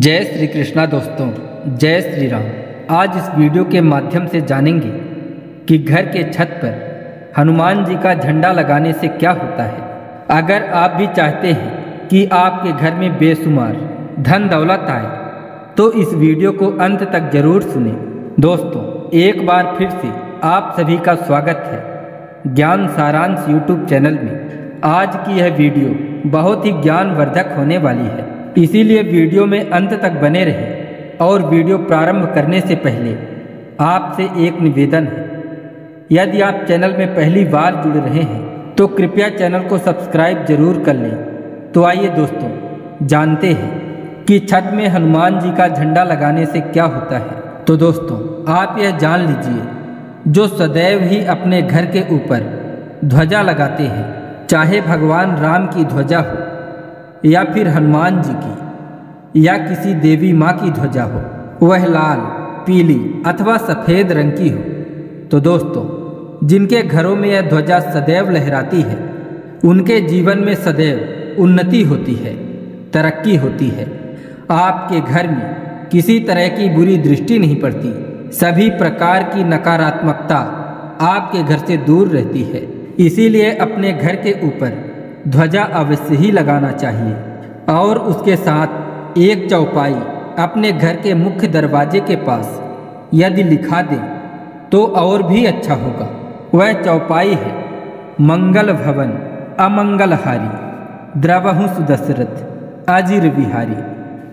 जय श्री कृष्णा दोस्तों, जय श्री राम। आज इस वीडियो के माध्यम से जानेंगे कि घर के छत पर हनुमान जी का झंडा लगाने से क्या होता है। अगर आप भी चाहते हैं कि आपके घर में बेशुमार धन दौलत आए तो इस वीडियो को अंत तक ज़रूर सुने। दोस्तों, एक बार फिर से आप सभी का स्वागत है ज्ञान सारांश यूट्यूब चैनल में। आज की यह वीडियो बहुत ही ज्ञानवर्धक होने वाली है। इसीलिए वीडियो में अंत तक बने रहे और वीडियो प्रारंभ करने से पहले आपसे एक निवेदन है। यदि आप चैनल में पहली बार जुड़ रहे हैं तो कृपया चैनल को सब्सक्राइब ज़रूर कर लें। तो आइए दोस्तों, जानते हैं कि छत में हनुमान जी का झंडा लगाने से क्या होता है। तो दोस्तों, आप यह जान लीजिए, जो सदैव ही अपने घर के ऊपर ध्वजा लगाते हैं, चाहे भगवान राम की ध्वजा हो या फिर हनुमान जी की, या किसी देवी माँ की ध्वजा हो, वह लाल, पीली अथवा सफ़ेद रंग की हो। तो दोस्तों, जिनके घरों में यह ध्वजा सदैव लहराती है, उनके जीवन में सदैव उन्नति होती है, तरक्की होती है। आपके घर में किसी तरह की बुरी दृष्टि नहीं पड़ती। सभी प्रकार की नकारात्मकता आपके घर से दूर रहती है। इसीलिए अपने घर के ऊपर ध्वजा अवश्य ही लगाना चाहिए। और उसके साथ एक चौपाई अपने घर के मुख्य दरवाजे के पास यदि लिखा दे तो और भी अच्छा होगा। वह चौपाई है, मंगल भवन, अमंगलहारी, द्रवहु सुदशरथ अजीर बिहारी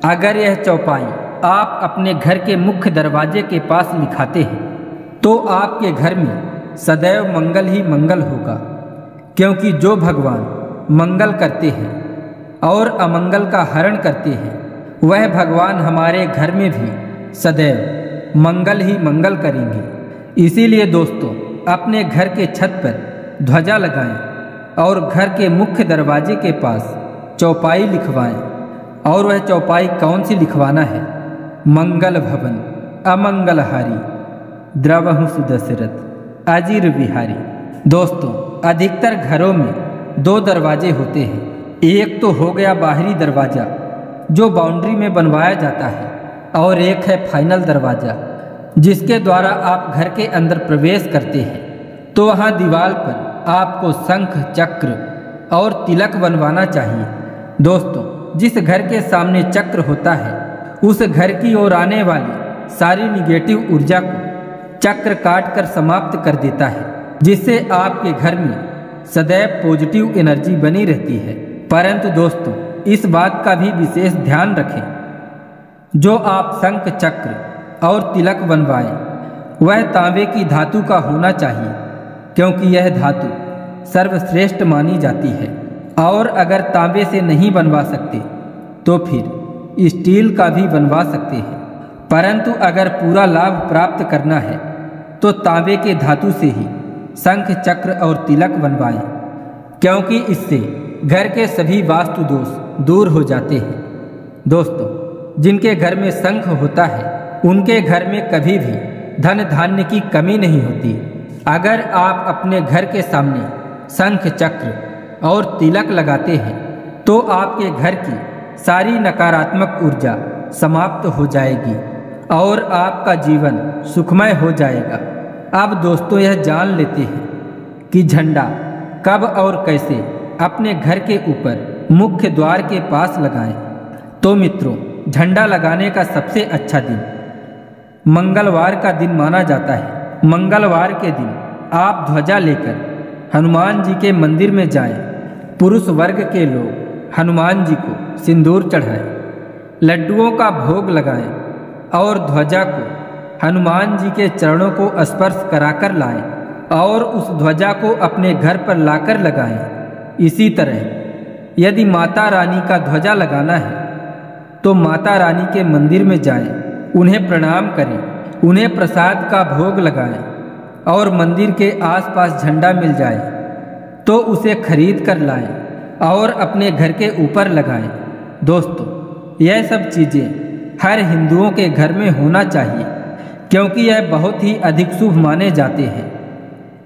अगर यह चौपाई आप अपने घर के मुख्य दरवाजे के पास लिखाते हैं तो आपके घर में सदैव मंगल ही मंगल होगा, क्योंकि जो भगवान मंगल करते हैं और अमंगल का हरण करते हैं। वह भगवान हमारे घर में भी सदैव मंगल ही मंगल करेंगे। इसीलिए दोस्तों, अपने घर के छत पर ध्वजा लगाएँ और घर के मुख्य दरवाजे के पास चौपाई लिखवाएँ। और वह चौपाई कौन सी लिखवाना है? मंगल भवन, अमंगलहारी, द्रवहु सुदशरथ, अजीर बिहारी दोस्तों, अधिकतर घरों में दो दरवाजे होते हैं। एक तो हो गया बाहरी दरवाज़ा, जो बाउंड्री में बनवाया जाता है, और एक है फाइनल दरवाज़ा, जिसके द्वारा आप घर के अंदर प्रवेश करते हैं। तो वहाँ दीवार पर आपको शंख, चक्र और तिलक बनवाना चाहिए। दोस्तों, जिस घर के सामने चक्र होता है, उस घर की ओर आने वाली सारी निगेटिव ऊर्जा को चक्र काट कर समाप्त कर देता है, जिससे आपके घर में सदैव पॉजिटिव एनर्जी बनी रहती है। परंतु दोस्तों, इस बात का भी विशेष ध्यान रखें। जो आप शंख चक्र और तिलक बनवाएँ, वह तांबे की धातु का होना चाहिए, क्योंकि यह धातु सर्वश्रेष्ठ मानी जाती है। और अगर तांबे से नहीं बनवा सकते तो फिर स्टील का भी बनवा सकते हैं। परंतु अगर पूरा लाभ प्राप्त करना है तो तांबे के धातु से ही शंख, चक्र और तिलक बनवाएँ, क्योंकि इससे घर के सभी वास्तु दोष दूर हो जाते हैं। दोस्तों, जिनके घर में शंख होता है, उनके घर में कभी भी धन धान्य की कमी नहीं होती। अगर आप अपने घर के सामने शंख, चक्र और तिलक लगाते हैं तो आपके घर की सारी नकारात्मक ऊर्जा समाप्त हो जाएगी और आपका जीवन सुखमय हो जाएगा। अब दोस्तों यह जान लेते हैं कि झंडा कब और कैसे अपने घर के ऊपर मुख्य द्वार के पास लगाएँ। तो मित्रों, झंडा लगाने का सबसे अच्छा दिन मंगलवार का दिन माना जाता है। मंगलवार के दिन आप ध्वजा लेकर हनुमान जी के मंदिर में जाएँ। पुरुष वर्ग के लोग हनुमान जी को सिंदूर चढ़ाएँ। लड्डुओं का भोग लगाएँ और ध्वजा को हनुमान जी के चरणों को स्पर्श कराकर लाएँ और उस ध्वजा को अपने घर पर लाकर लगाएँ। इसी तरह यदि माता रानी का ध्वजा लगाना है तो माता रानी के मंदिर में जाएँ, उन्हें प्रणाम करें उन्हें प्रसाद का भोग लगाएँ और मंदिर के आसपास झंडा मिल जाए तो उसे खरीद कर लाएँ और अपने घर के ऊपर लगाएँ। दोस्तों यह सब चीज़ें हर हिंदुओं के घर में होना चाहिए। क्योंकि यह बहुत ही अधिक शुभ माने जाते हैं।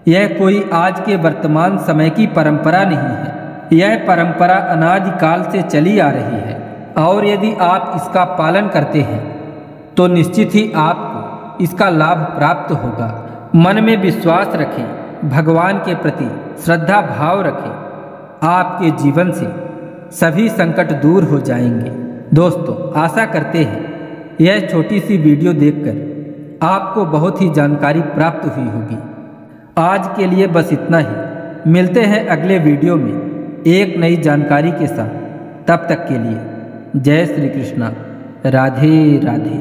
यह कोई आज के वर्तमान समय की परंपरा नहीं है। यह परंपरा अनाज काल से चली आ रही है। और यदि आप इसका पालन करते हैं तो निश्चित ही आपको इसका लाभ प्राप्त होगा। मन में विश्वास रखें, भगवान के प्रति श्रद्धा भाव रखें। आपके जीवन से सभी संकट दूर हो जाएँगे। दोस्तों, आशा करते हैं, यह छोटी सी वीडियो देखकर आपको बहुत ही जानकारी प्राप्त हुई होगी। आज के लिए बस इतना ही। मिलते हैं अगले वीडियो में एक नई जानकारी के साथ। तब तक के लिए जय श्री कृष्णा। राधे राधे।